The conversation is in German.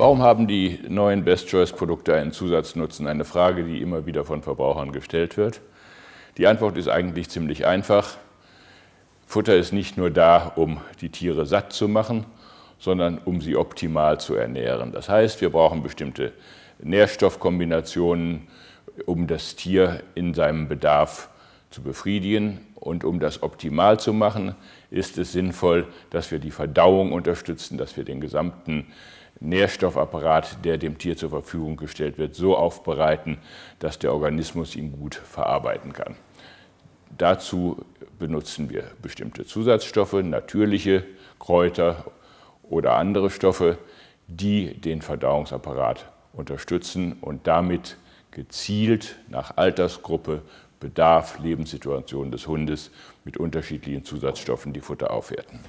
Warum haben die neuen Best-Choice-Produkte einen Zusatznutzen? Eine Frage, die immer wieder von Verbrauchern gestellt wird. Die Antwort ist eigentlich ziemlich einfach. Futter ist nicht nur da, um die Tiere satt zu machen, sondern um sie optimal zu ernähren. Das heißt, wir brauchen bestimmte Nährstoffkombinationen, um das Tier in seinem Bedarf zu befriedigen. Und um das optimal zu machen, ist es sinnvoll, dass wir die Verdauung unterstützen, dass wir den gesamten Nährstoffapparat, der dem Tier zur Verfügung gestellt wird, so aufbereiten, dass der Organismus ihn gut verarbeiten kann. Dazu benutzen wir bestimmte Zusatzstoffe, natürliche Kräuter oder andere Stoffe, die den Verdauungsapparat unterstützen und damit gezielt nach Altersgruppe, Bedarf, Lebenssituation des Hundes mit unterschiedlichen Zusatzstoffen die Futter aufwerten.